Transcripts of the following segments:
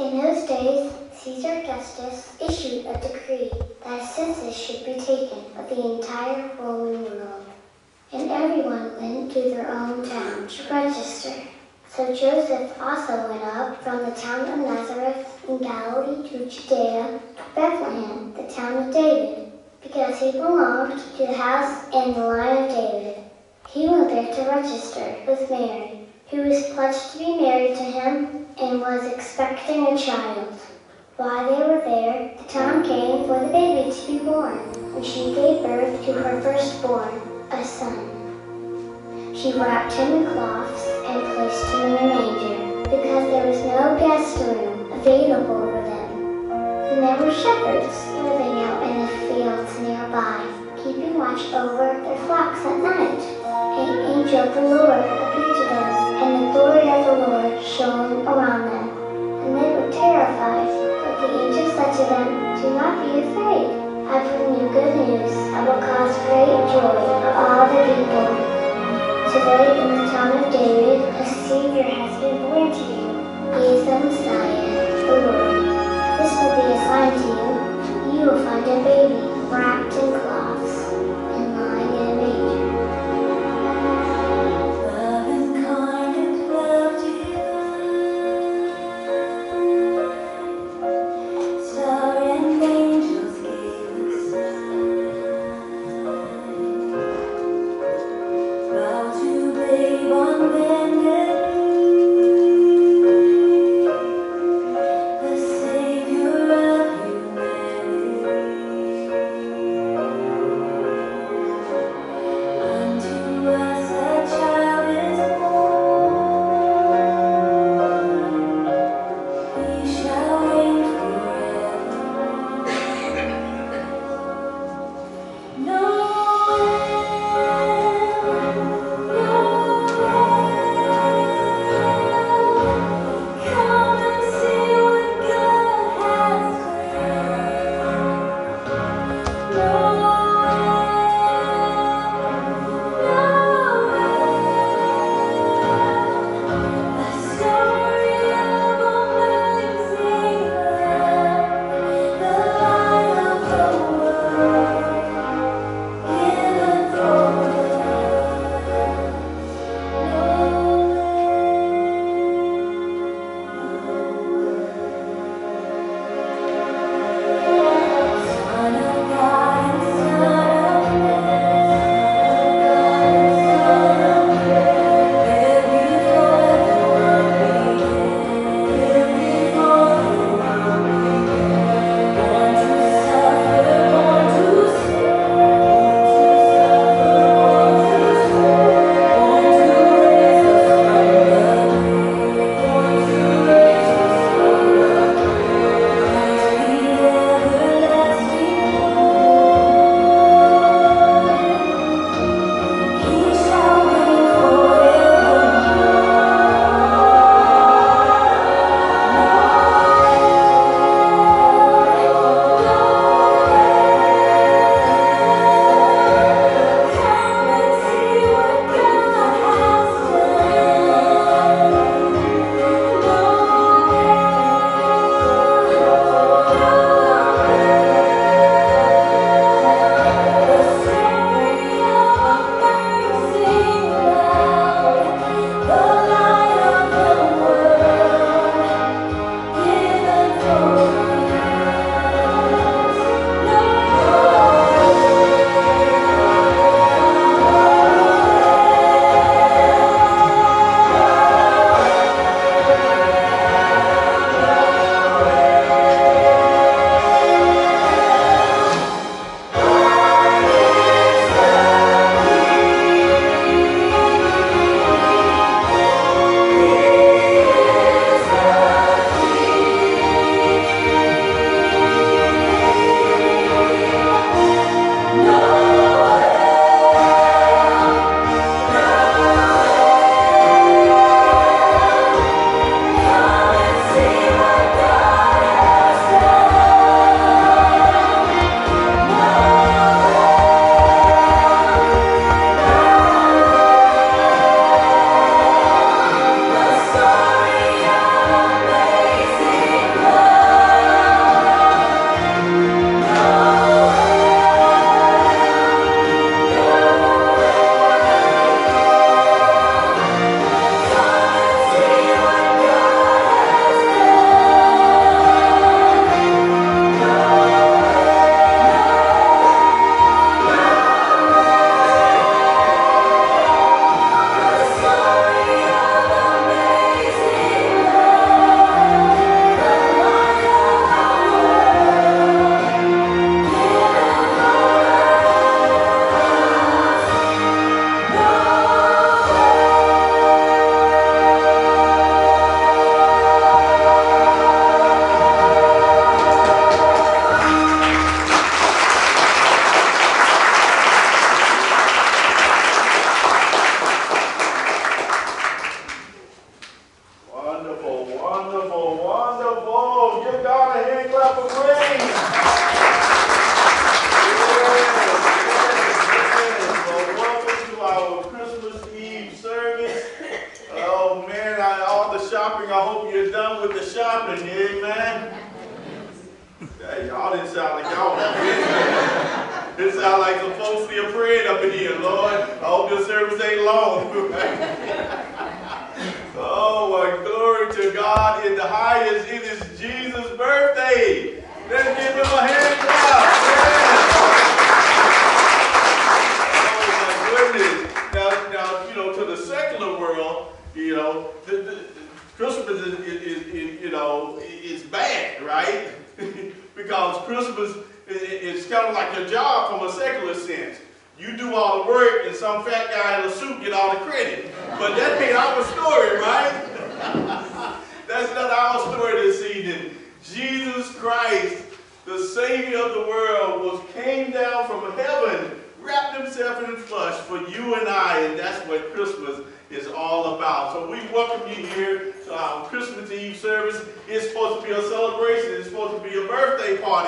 In those days, Caesar Augustus issued a decree that a census should be taken of the entire Roman world, and everyone went to their own town to register. So Joseph also went up from the town of Nazareth in Galilee to Judea, to Bethlehem, the town of David, because he belonged to the house and the line of David. He went there to register with Mary, who was pledged to be married to him and was expecting a child. While they were there, the time came for the baby to be born, and she gave birth to her firstborn, a son. She wrapped him in cloths and placed him in a manger, because there was no guest room available for them. And there were shepherds living out in the fields nearby, keeping watch over their flocks at night. An angel of the Lord appeared to them, glory of the Lord shone around them. And they were terrified, but the angel said to them, Do not be afraid. I bring you good news that will cause great joy for all the people. Today in the town of David, a Savior has been born to you. He is the Messiah, the Lord. This will be a sign to you. You will find a baby wrapped in cloths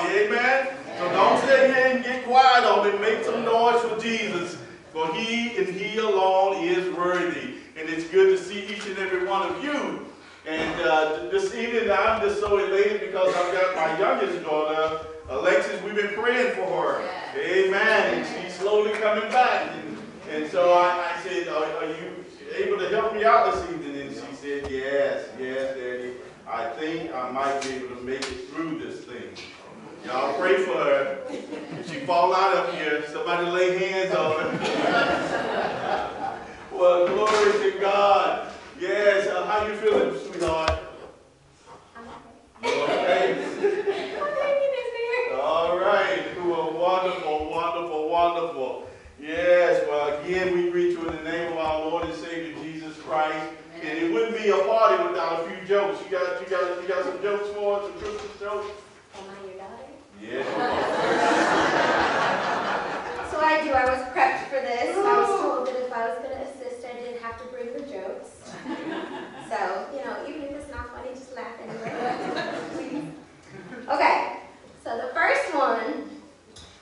Amen? So don't stay here and get quiet on me. Make some noise for Jesus. For he and he alone is worthy. And it's good to see each and every one of you. And uh, this evening I'm just so elated because I've got my youngest daughter, Alexis. We've been praying for her. Amen. And she's slowly coming back. And, and so I, I said, are, are you able to help me out this evening? And she said, yes, yes, Daddy. I think I might be able to make it through this thing. Y'all pray for her. If she fall out up here, somebody lay hands on her. well, glory to God. Yes, uh, how you feeling, sweetheart? Okay. All right. Well, wonderful, wonderful, wonderful. Yes, well, again, we greet you in the name of our Lord and Savior, Jesus Christ. And it wouldn't be a party without a few jokes. You got, you got, you got some jokes for us, some Christmas jokes? Yes. So I do. I was prepped for this. I was told that if I was going to assist, I didn't have to bring the jokes. So, you know, even if it's not funny, just laugh anyway. Please. Okay. So the first one,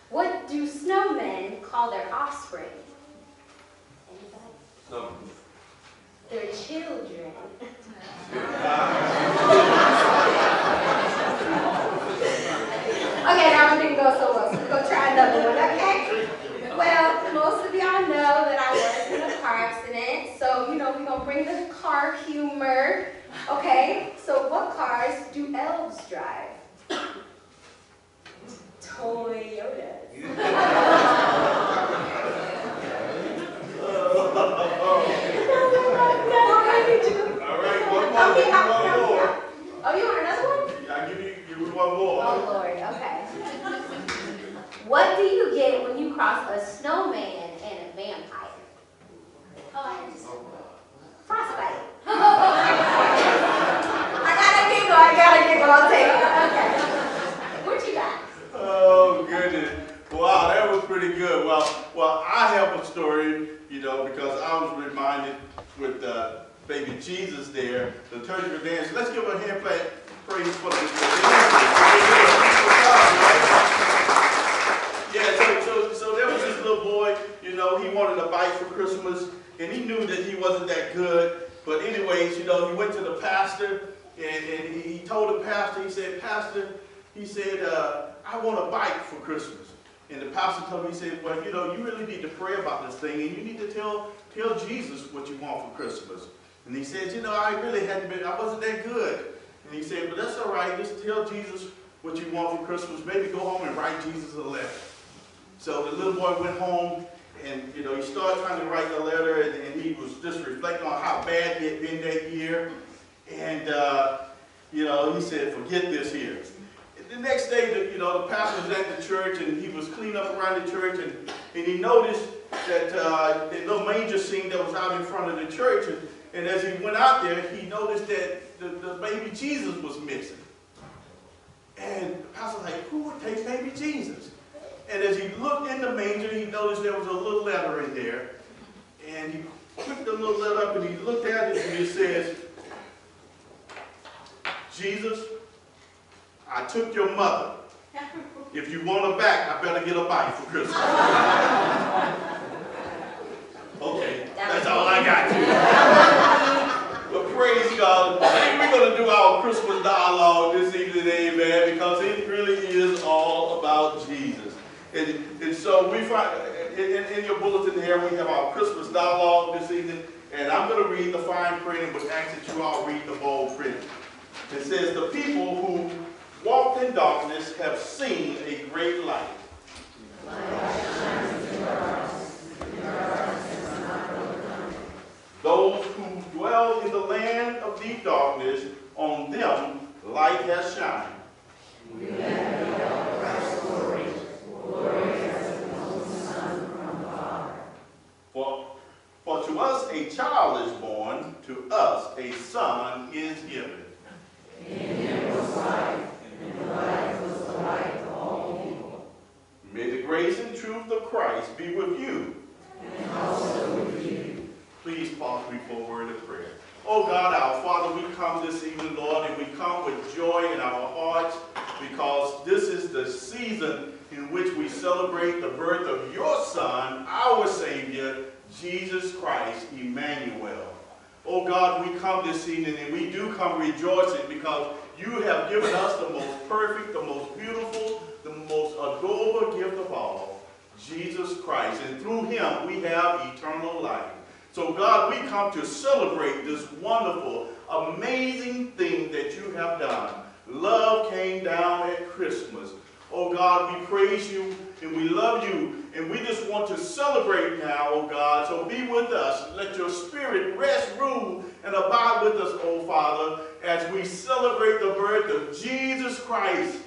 what do snowmen call their offspring? Anybody? No. Their children. Okay, that one didn't go so well, so we're gonna try another one, okay? Well, most of y'all know that I was in a car accident, so you know we're gonna bring the car humor. Okay, so what cars do elves drive? Toyotas. All right, one more, Okay, one I- more. Oh, you want another one? I give you, give you one more. Oh Lord, okay. What do you get when you cross a snowman and a vampire? Oh, I just frostbite. I gotta giggle, I gotta giggle, I'll take it. Okay. What you got? Oh goodness! Wow, that was pretty good. Well, well, I have a story, you know, because I was reminded with uh, baby Jesus there, the liturgical dance. Let's give a hand clap, praise for the Yeah, so, so, so there was this little boy, you know, he wanted a bike for Christmas, and he knew that he wasn't that good. But anyways, you know, he went to the pastor, and, and he, he told the pastor, he said, Pastor, he said, uh, I want a bike for Christmas. And the pastor told me, he said, well, you know, you really need to pray about this thing, and you need to tell, Jesus what you want for Christmas. And he said, you know, I really hadn't been, I wasn't that good. And he said, but that's all right, just tell Jesus what you want for Christmas. Maybe go home and write Jesus a letter. So the little boy went home, and, you know, he started trying to write the letter, and, and he was just reflecting on how bad he had been that year. And, uh, you know, he said, forget this here. The next day, the, you know, the pastor was at the church and he was cleaning up around the church and, and he noticed that uh, the little manger scene that was out in front of the church. And, and as he went out there, he noticed that the, the baby Jesus was missing. And pastor was like, who would take baby Jesus? And as he looked in the manger, he noticed there was a little letter in there. And he picked the little letter up and he looked at it and it says, Jesus, I took your mother. If you want her back, I better get a bike for Christmas. okay, that's all I got. but praise God. We're going to do our Christmas dialogue this evening, amen, because it really is all about Jesus. And, and so we find, in, in- your bulletin here, we have our Christmas dialogue this evening, and I'm gonna read the fine print and would ask that you all read the bold print. It says, "The people who walked in darkness have seen a great light." Those who dwell in the land of deep darkness, on them light has shined. For, for to us a child is born, to us a son is given. In his sight. And in the light of all people. May the grace and truth of Christ be with you. Pause before a word of prayer. Oh God, our Father, we come this evening, Lord, and we come with joy in our hearts because this is the season in which we celebrate the birth of your Son, our Savior, Jesus Christ, Emmanuel. Oh God, we come this evening and we do come rejoicing because you have given us the most perfect, the most beautiful, the most adorable gift of all, Jesus Christ. And through him we have eternal life. So God, we come to celebrate this wonderful, amazing thing that you have done. Love came down at Christmas. Oh God, we praise you and we love you and we just want to celebrate now, oh God. So be with us. Let your spirit rest, rule, and abide with us, oh Father, as we celebrate the birth of Jesus Christ,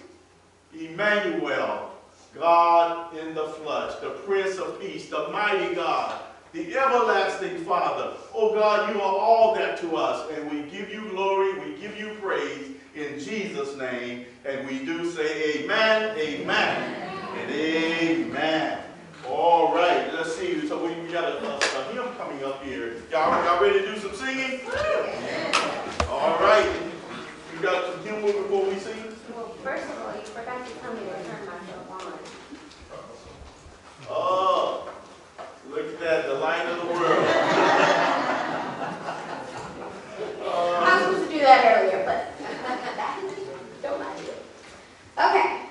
Emmanuel, God in the flesh, the Prince of Peace, the mighty God, the everlasting Father. Oh God, you are all that to us, and we give you glory, we give you praise in Jesus' name, and we do say amen, amen, and amen. All right, let's see. So we got a, a, a hymn coming up here. Y'all, y'all ready to do some singing? All right. You got some hymn before we sing? Well, first of all, you forgot to tell me to turn myself on. Oh, look at that, the light of the world. I Uh, was supposed to do that earlier, but don't mind you. Okay,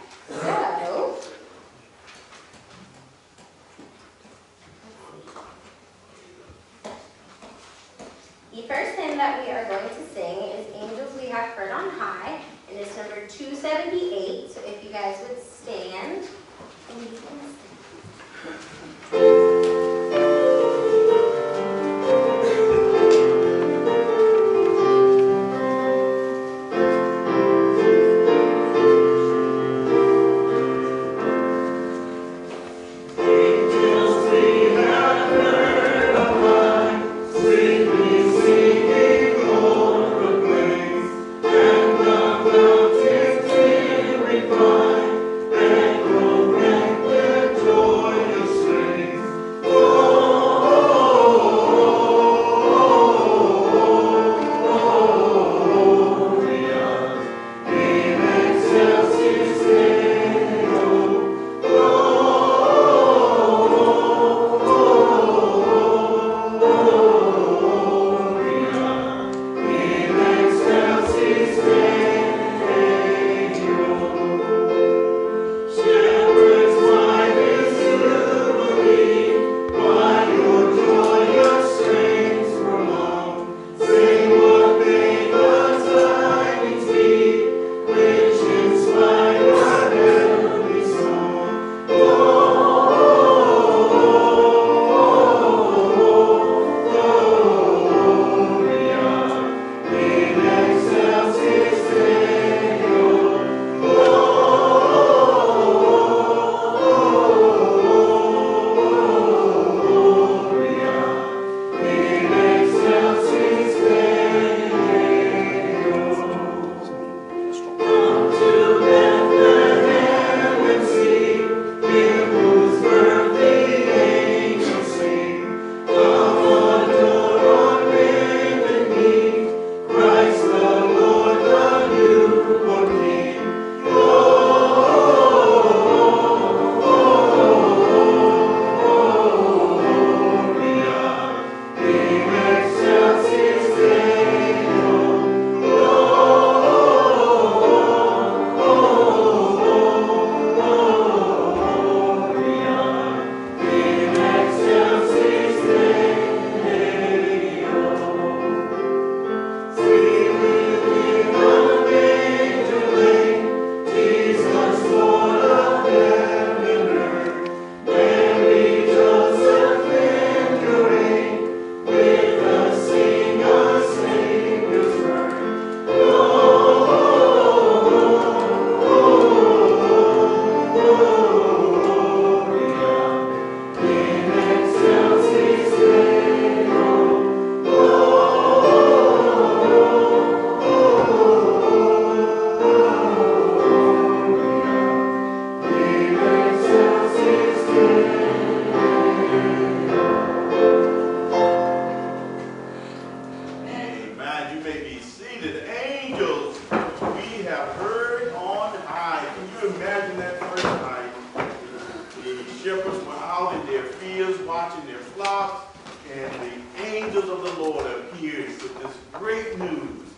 of the Lord appeared with this great news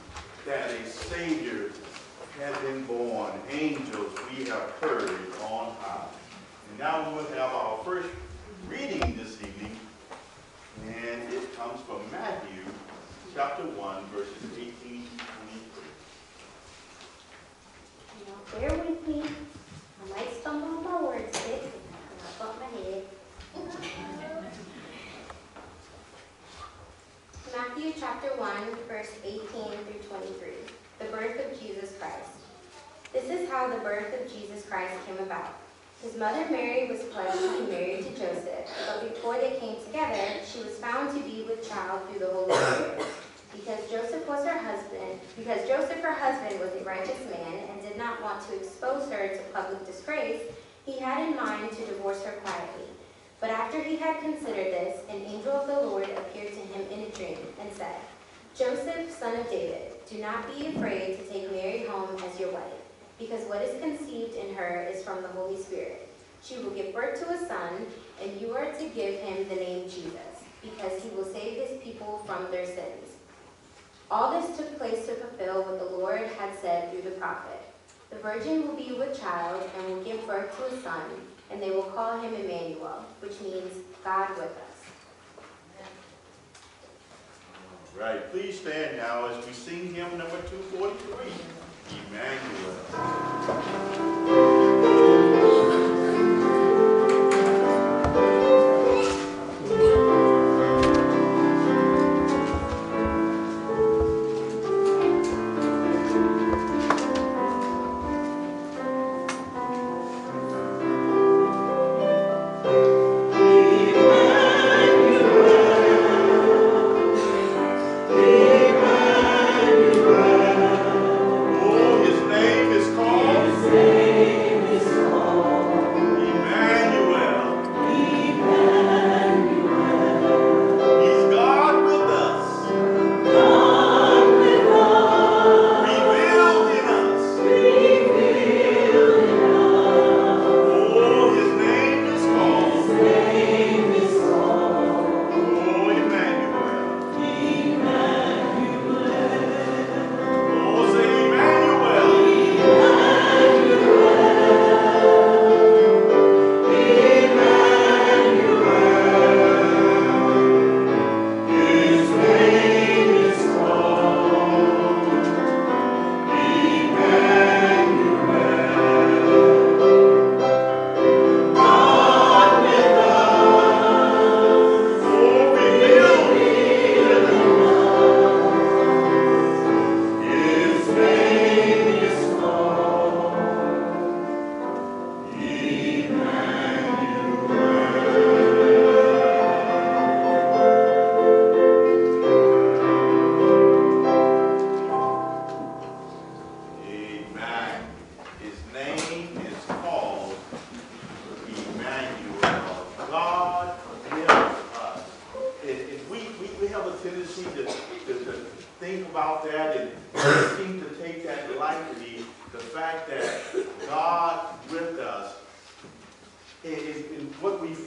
that a Savior had been born. Angels we have heard on high. And now we will have our first reading this evening, and it comes from Matthew chapter 1, verses 18 to 23. Now, bear with me. I might stumble on my words a bit, and I'll bump my head. Matthew chapter 1, verse 18 through 23. The birth of Jesus Christ. This is how the birth of Jesus Christ came about. His mother Mary was pledged to be married to Joseph, but before they came together, she was found to be with child through the Holy Spirit. Because Joseph was her husband, because Joseph her husband was a righteous man and did not want to expose her to public disgrace, he had in mind to divorce her quietly. But after he had considered this, an angel of the Lord appeared to him in a dream and said, Joseph, son of David, do not be afraid to take Mary home as your wife, because what is conceived in her is from the Holy Spirit. She will give birth to a son, and you are to give him the name Jesus, because he will save his people from their sins. All this took place to fulfill what the Lord had said through the prophet. The virgin will be with child and will give birth to a son, and they will call him Emmanuel, which means God with us. Right, please stand now as we sing hymn number 243, Emmanuel.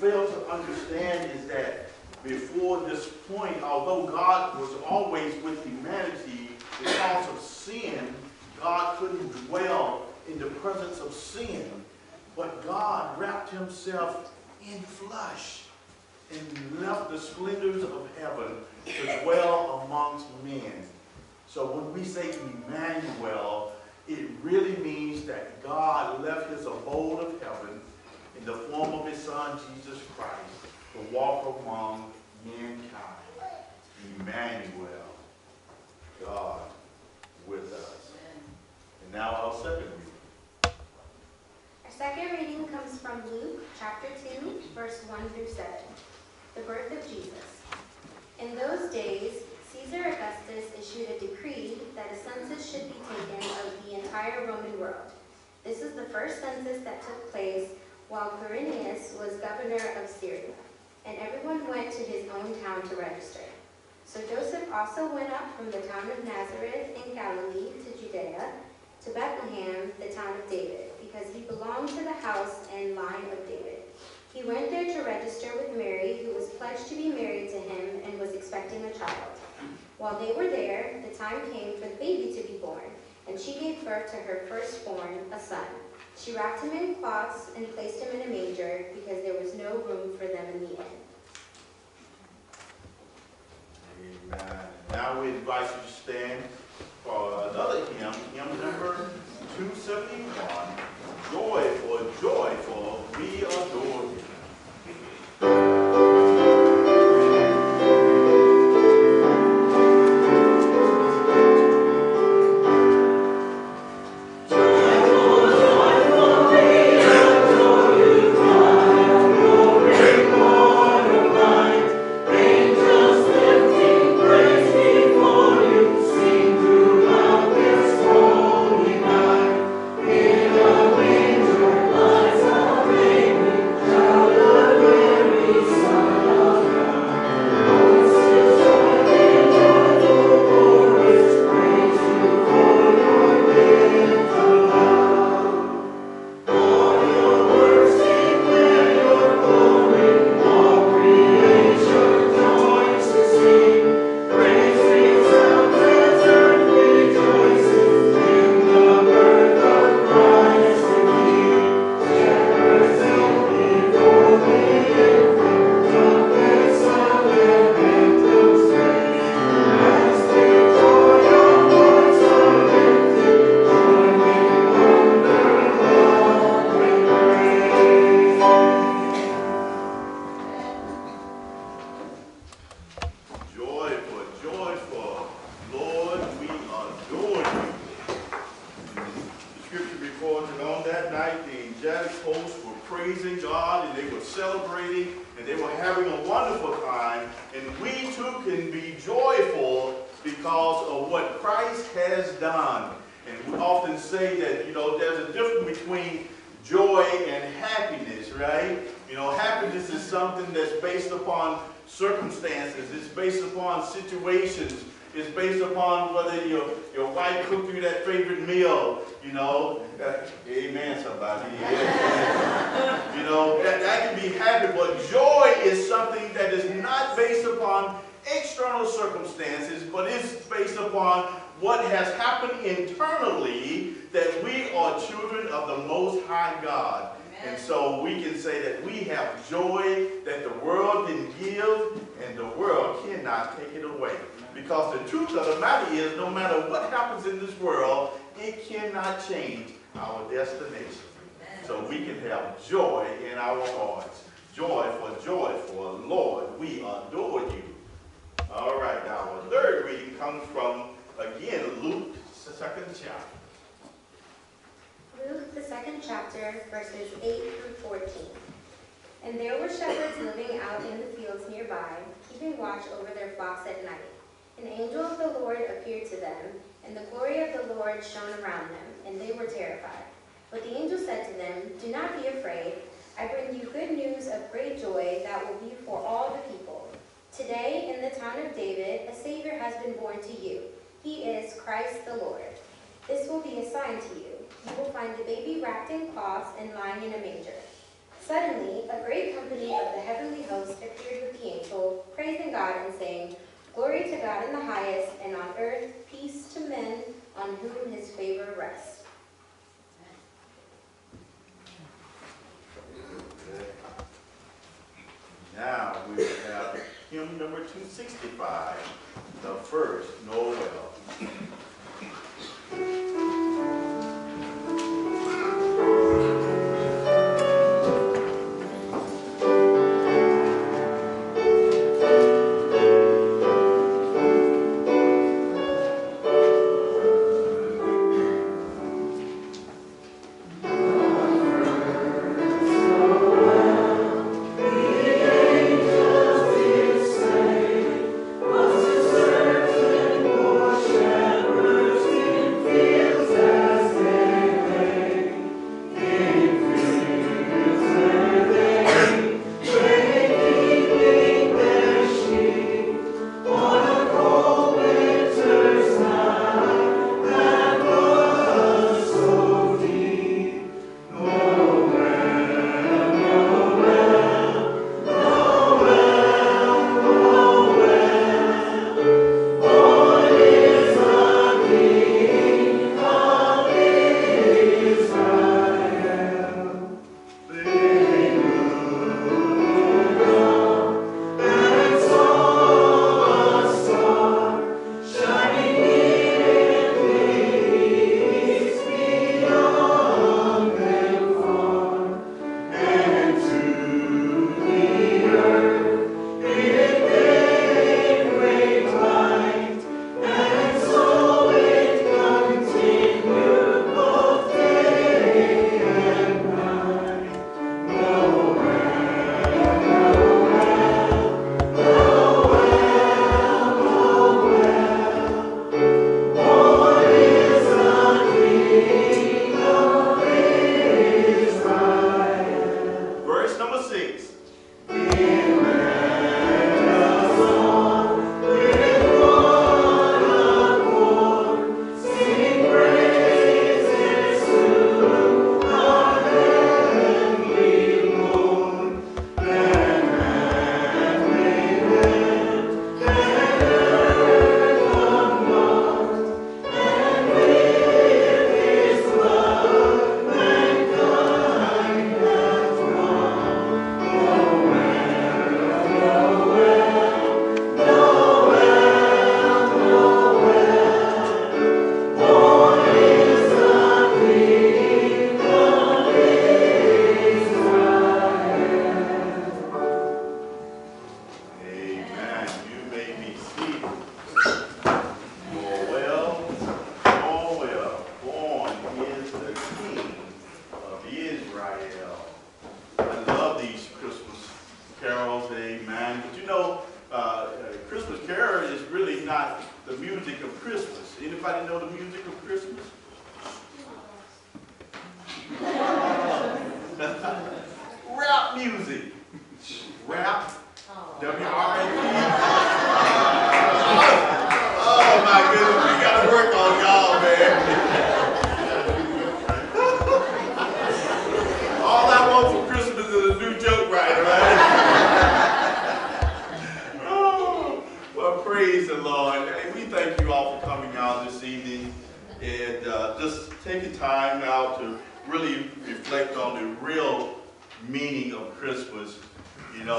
Fail to understand is that before this point, although God was always with humanity, because of sin, God couldn't dwell in the presence of sin. But God wrapped himself in flesh and left the splendors of heaven to dwell amongst men. So when we say Emmanuel, it really means that God left his abode of heaven in the form of his son, Jesus Christ, to walk among mankind. Emmanuel, God with us. And now our second reading. Our second reading comes from Luke chapter 2, verse 1 through 7. The birth of Jesus. In those days, Caesar Augustus issued a decree that a census should be taken of the entire Roman world. This is the first census that took place while Quirinius was governor of Syria, and everyone went to his own town to register. So Joseph also went up from the town of Nazareth in Galilee to Judea, to Bethlehem, the town of David, because he belonged to the house and line of David. He went there to register with Mary, who was pledged to be married to him and was expecting a child. While they were there, the time came for the baby to be born, and she gave birth to her firstborn, a son. She wrapped him in cloths and placed him in a manger because there was no room for them in the inn. Amen. Now we invite you to stand for another hymn, hymn number 271. Joyful, joyful, we adore you. Situations, it's based upon whether your, your wife cooked you that favorite meal, you know. Uh, amen, somebody. You know, that, that can be happy, but joy is something that is not based upon external circumstances, but it's based upon what has happened internally that we are children of the Most High God. And so we can say that we have joy that the world didn't give and the world cannot take it away. Because the truth of the matter is, no matter what happens in this world, it cannot change our destination. So we can have joy in our hearts. Joy for joy for Lord, we adore you. All right, now our third reading comes from, again, Luke, second chapter. Luke, the second chapter, verses 8 through 14. And there were shepherds living out in the fields nearby, keeping watch over their flocks at night. An angel of the Lord appeared to them, and the glory of the Lord shone around them, and they were terrified. But the angel said to them, Do not be afraid. I bring you good news of great joy that will be for all the people. Today, in the town of David, a Savior has been born to you. He is Christ the Lord. This will be a sign to you. You will find the baby wrapped in cloths and lying in a manger. Suddenly, a great company of the heavenly host appeared with the angel, praising God and saying, Glory to God in the highest, and on earth peace to men on whom his favor rests. Now we have hymn number 265, the first Noel.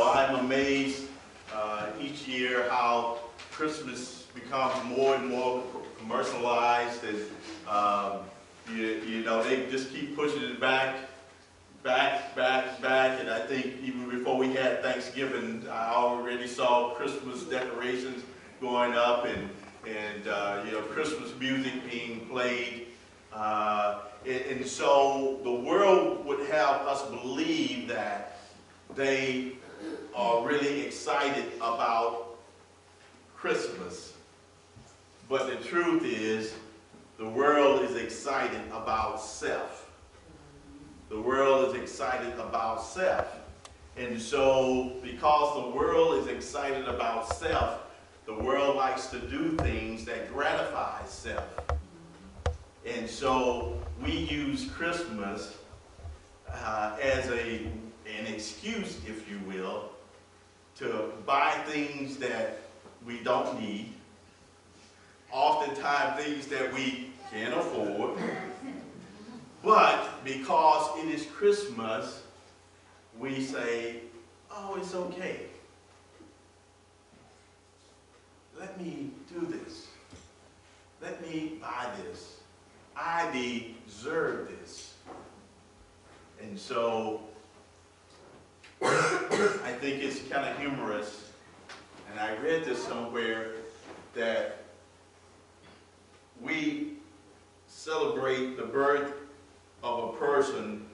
I'm amazed uh, each year how Christmas becomes more and more commercialized and, um, you, you know, they just keep pushing it back, back, back, back. And I think even before we had Thanksgiving, I already saw Christmas decorations going up and, and uh, you know, Christmas music being played. Uh, and, and so the world would have us believe that they are really excited about Christmas. But the truth is, the world is excited about self. The world is excited about self. And so, because the world is excited about self, the world likes to do things that gratify self. And so, we use Christmas uh, as a, an excuse, if you will, to buy things that we don't need, oftentimes things that we can't afford, but because it is Christmas, we say, oh, it's okay. Let me do this. Let me buy this. I deserve this. And so, I think it's kind of humorous, and I read this somewhere, that we celebrate the birth of a person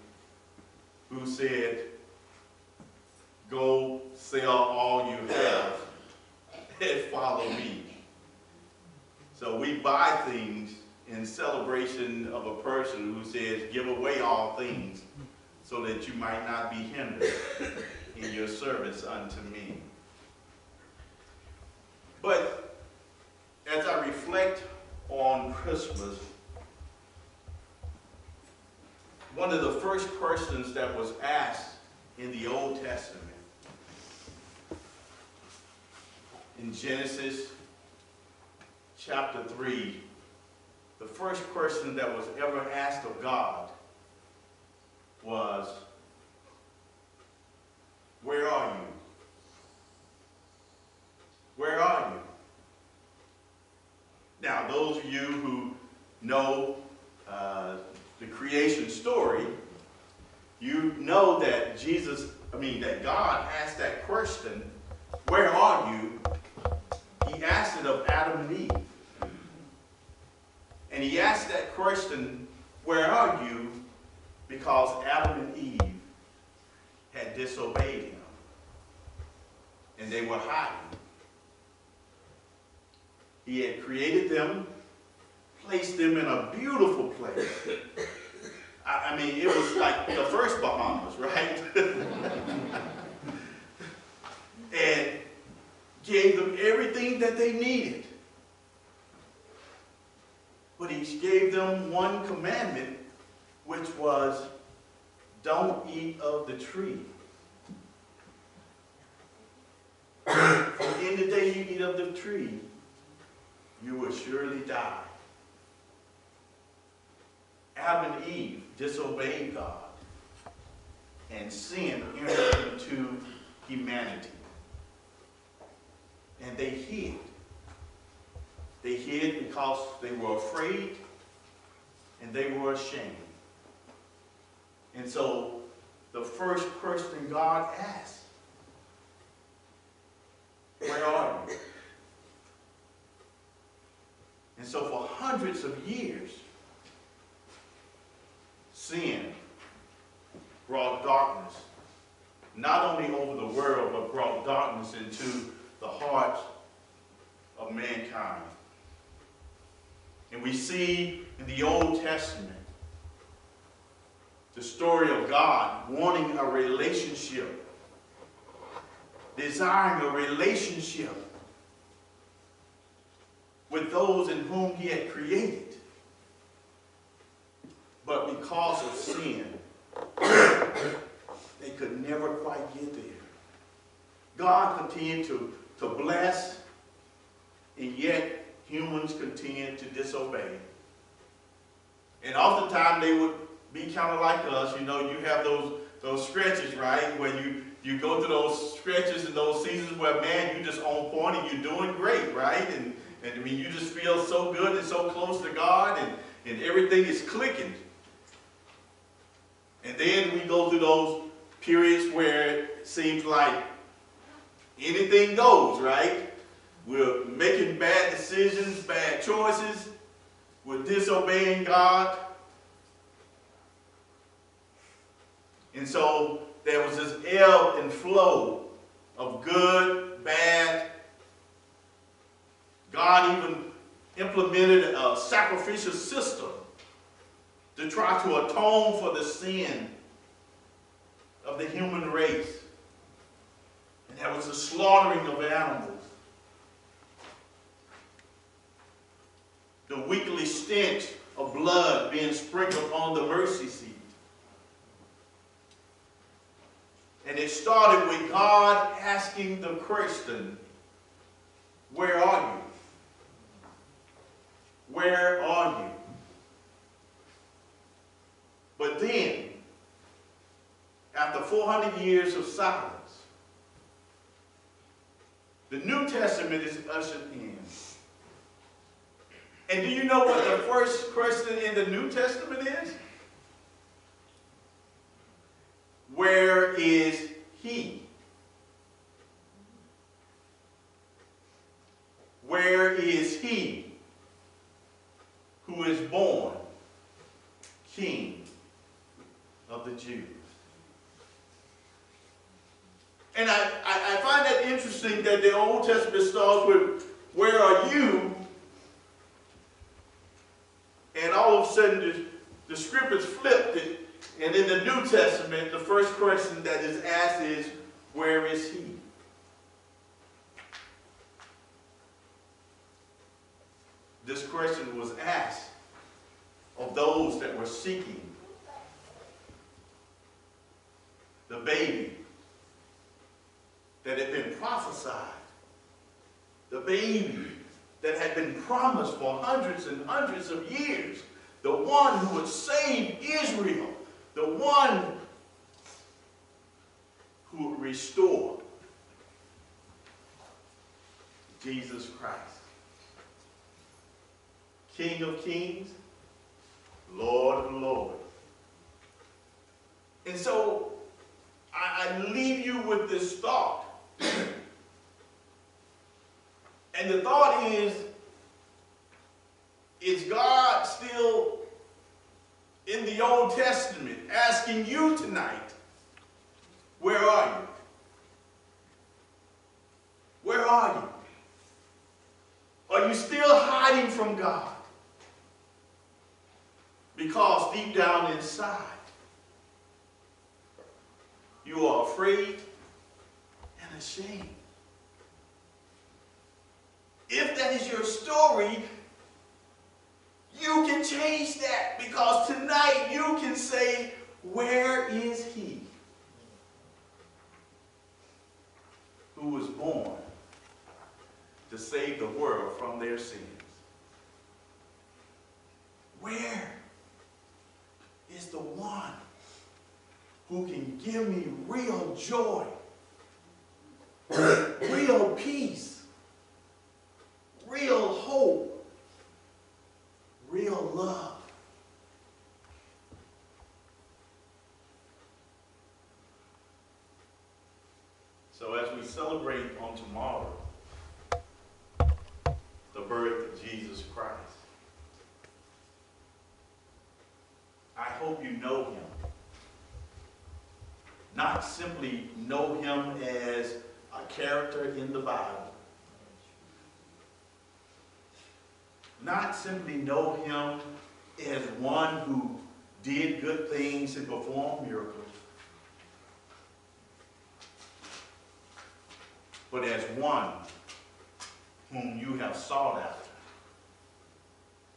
who said, go sell all you have and follow me. So we buy things in celebration of a person who says, give away all things so that you might not be hindered in your service unto me. But as I reflect on Christmas, one of the first questions that was asked in the Old Testament, in Genesis chapter 3, the first question that was ever asked of God was, where are you? Where are you? Now, those of you who know uh, the creation story, you know that Jesus, I mean, that God asked that question, where are you? He asked it of Adam and Eve. And he asked that question, where are you? Because Adam and Eve had disobeyed him. And they were hiding. He had created them, placed them in a beautiful place. I, I mean, it was like the first Bahamas, right? and gave them everything that they needed. But he gave them one commandment, which was, don't eat of the tree. In the day you eat of the tree, you will surely die. Adam and Eve disobeyed God, and sin entered into humanity. And they hid. They hid because they were afraid and they were ashamed. And so the first question God asked, where are you? And so for hundreds of years, sin brought darkness not only over the world, but brought darkness into the hearts of mankind. And we see in the Old Testament the story of God wanting a relationship, desiring a relationship with those in whom he had created. But because of sin, they could never quite get there. God continued to, to bless, and yet humans continued to disobey. And oftentimes they would be kind of like us, you know, you have those those stretches, right? Where you you go through those stretches and those seasons where man, you just on point and you're doing great, right? And and I mean you just feel so good and so close to God and, and everything is clicking. And then we go through those periods where it seems like anything goes, right? We're making bad decisions, bad choices. We're disobeying God. And so there was this ebb and flow of good, bad. God even implemented a sacrificial system to try to atone for the sin of the human race. And there was the slaughtering of animals. The weekly stench of blood being sprinkled on the mercy seat. And it started with God asking the question, Where are you? Where are you? But then, after 400 years of silence, the New Testament is ushered in. And do you know what the first question in the New Testament is? Where is he? Where is he who is born King of the Jews? And I, I, I find that interesting that the Old Testament starts with, Where are you? And all of a sudden, the, the script is flipped and in the New Testament, the first question that is asked is, where is he? This question was asked of those that were seeking the baby that had been prophesied, the baby that had been promised for hundreds and hundreds of years, the one who would save Israel the one who will restore Jesus Christ. King of kings, Lord of lords. And so I, I leave you with this thought. and the thought is, is God still in the Old Testament asking you tonight, where are you? Where are you? Are you still hiding from God? Because deep down inside, you are afraid and ashamed. If that is your story, you can change that because tonight you can say, Where is he who was born to save the world from their sins? Where is the one who can give me real joy, real peace, real hope? Real love. So as we celebrate on tomorrow the birth of Jesus Christ, I hope you know him not simply know him as a character in the Bible, not simply know him as one who did good things and performed miracles, but as one whom you have sought after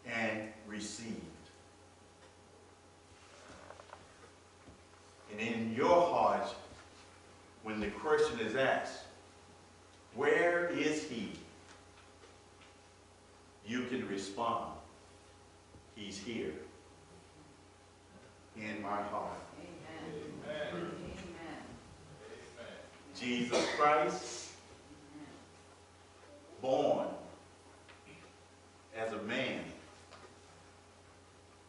and received. And in your heart, when the question is asked, where is he? You can respond, he's here in my heart. Jesus Christ, born as a man,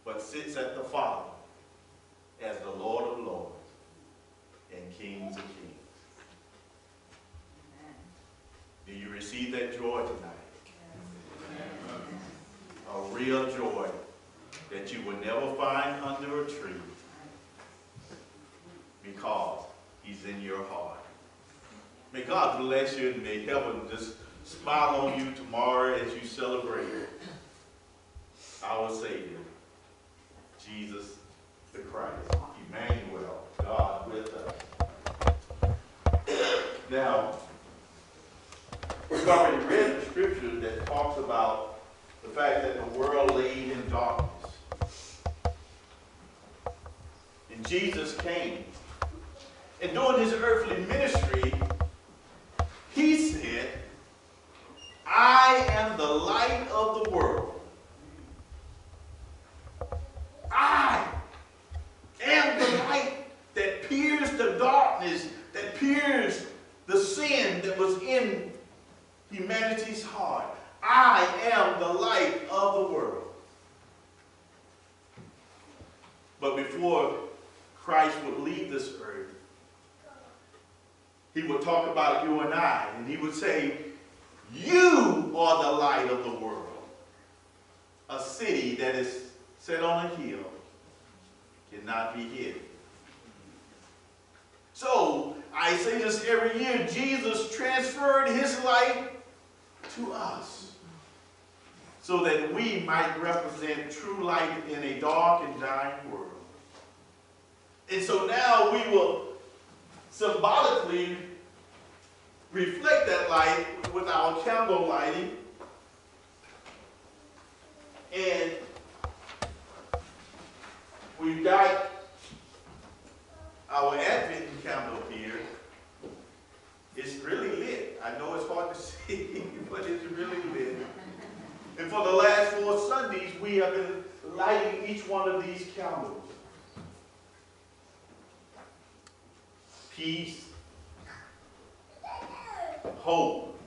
but sits at the Father as the Lord of lords and kings of kings. Do you receive that joy tonight? A real joy that you will never find under a tree because he's in your heart. May God bless you and may heaven just smile on you tomorrow as you celebrate our Savior, Jesus the Christ, Emmanuel, God with us. Now, we've already read the scripture that talks about fact that the world laid in darkness. And Jesus came. And during his earthly ministry, he said, I am the light of the world. I am the light that pierced the darkness, that pierced the sin that was in humanity's heart. I am the light of the world. But before Christ would leave this earth, he would talk about you and I, and he would say, You are the light of the world. A city that is set on a hill cannot be hid. So, I say this every year, Jesus transferred his light to us so that we might represent true light in a dark and dying world. And so now we will symbolically reflect that light with our candle lighting. And we've got our Advent candle here. It's really lit. I know it's hard to see, but it's really lit. And for the last four Sundays, we have been lighting each one of these candles. Peace, hope,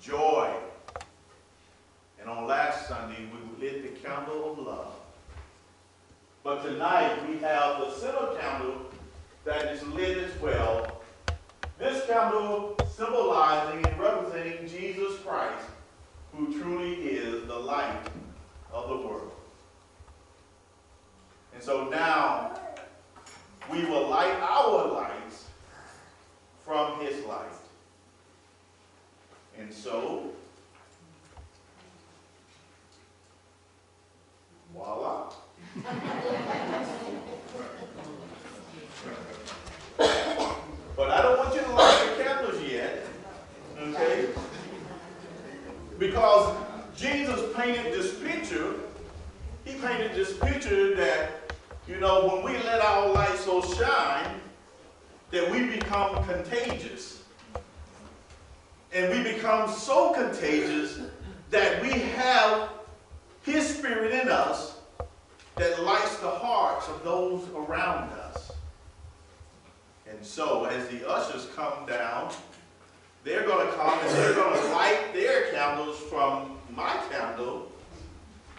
joy. And on last Sunday, we lit the candle of love. But tonight, we have the center candle that is lit as well. This candle symbolizing and representing Jesus Christ, who truly is the light of the world. And so now, we will light our lights from his light. And so, voila. but I don't want you to light the candles yet, okay? Because Jesus painted this picture, he painted this picture that, you know, when we let our light so shine, that we become contagious. And we become so contagious that we have his spirit in us that lights the hearts of those around us. And so, as the ushers come down, they're going to come and they're going to light their candles from my candle.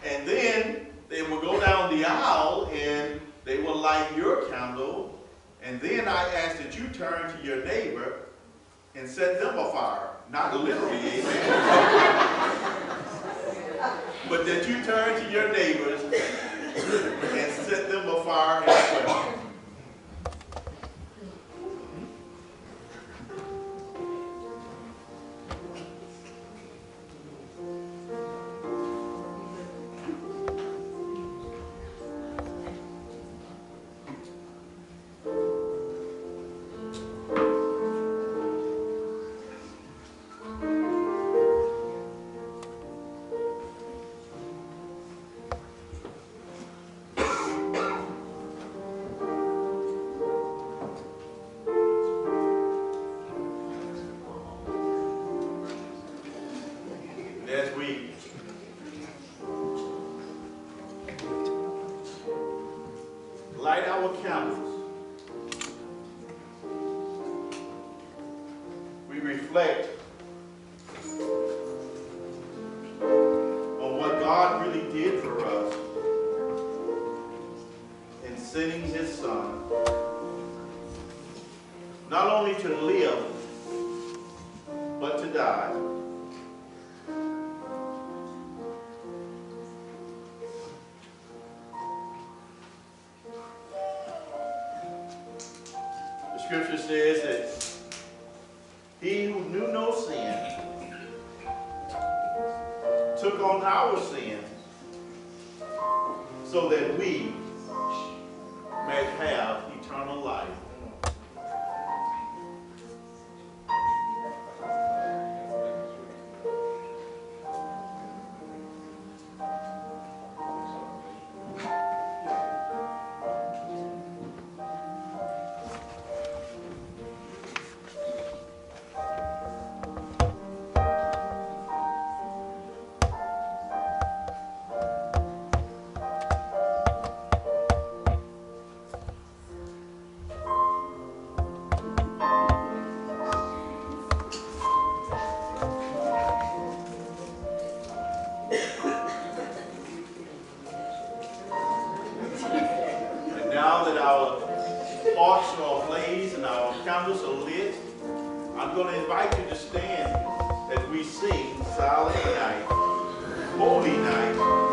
And then they will go down the aisle and they will light your candle. And then I ask that you turn to your neighbor and set them afire. Not literally, amen. but that you turn to your neighbors and set them afire as well. of our plays and our candles are lit, I'm going to invite you to stand as we sing Silent Night, Holy Night.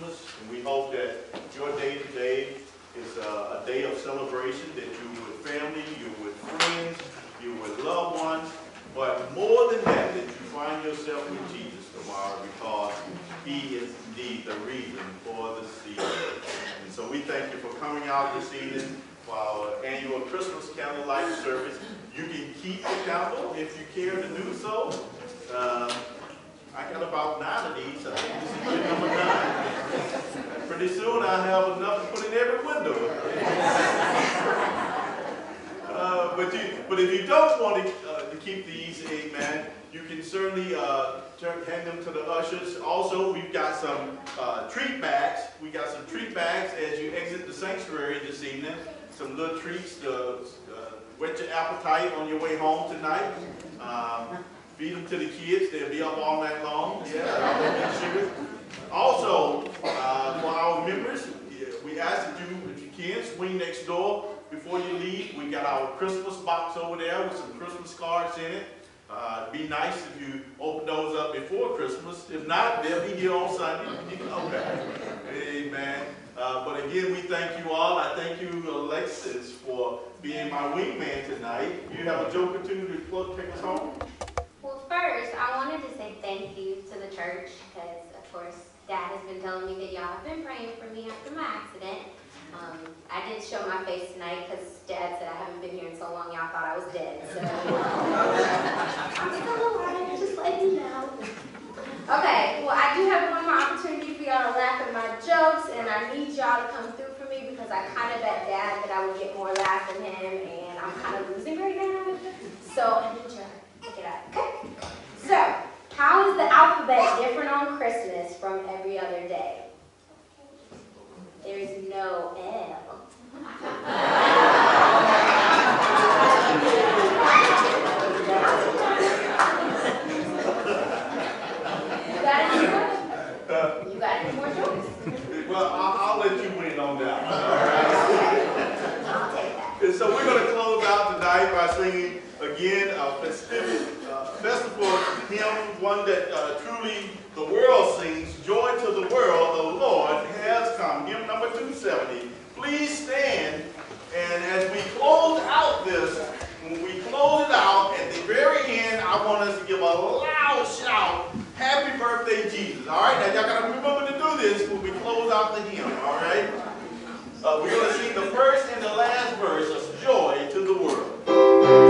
Christmas, and we hope that your day today is a, a day of celebration, that you with family, you with friends, you with loved ones, but more than that, that you find yourself with Jesus tomorrow because he is indeed the reason for the season. And so we thank you for coming out this evening for our annual Christmas candlelight service. You can keep the candle if you care to do so. Um, I got about nine of these. I think this is my number nine. Pretty soon I'll have enough to put in every window. Uh, but you, but if you don't want to, uh, to keep these, amen, you can certainly uh, turn, hand them to the ushers. Also, we've got some uh, treat bags. We got some treat bags as you exit the sanctuary this evening. Some little treats to uh, whet your appetite on your way home tonight. Um, feed them to the kids. They'll be up all night long. Yeah. Also, uh, for our members, we ask that you, if you can, swing next door before you leave. We got our Christmas box over there with some Christmas cards in it. Uh, it'd be nice if you open those up before Christmas. If not, they'll be here on Sunday. You can come back. Amen. Uh, but again, we thank you all. I thank you, Alexis, for being my wingman tonight. You have a joke or two to take us home? Well, first, I wanted to say thank you to the church because, of course, Dad has been telling me that y'all have been praying for me after my accident. Um, I did show my face tonight because Dad said I haven't been here in so long, y'all thought I was dead. So I'm still alive, just letting you know. Okay, well, I do have one more opportunity for y'all to laugh at my jokes, and I need y'all to come through for me because I kind of bet Dad that I would get more laughs than him, and I'm kind of losing right now. So I need you to pick it up. Okay. So, how is the alphabet different on Christmas from every other day? There's no L. You got any more? Uh, You got any more jokes? well, I'll, I'll let you win on that one. I'll take that. And so we're going to close out tonight by singing again a festive, uh, festival hymn, one that uh, truly the world sings, Joy to the World, the Lord has come. Hymn number 270. Please stand, and as we close out this, when we close it out, at the very end, I want us to give a loud shout, Happy Birthday, Jesus. All right, now y'all got to remember to do this when we close out the hymn, all right? Uh, we're going to sing the first and the last verse of Joy to the World.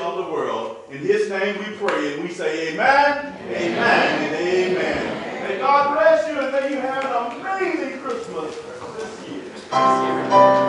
of the world. In his name we pray and we say amen, amen, amen and amen. May God bless you and may you have an amazing Christmas this year. This year.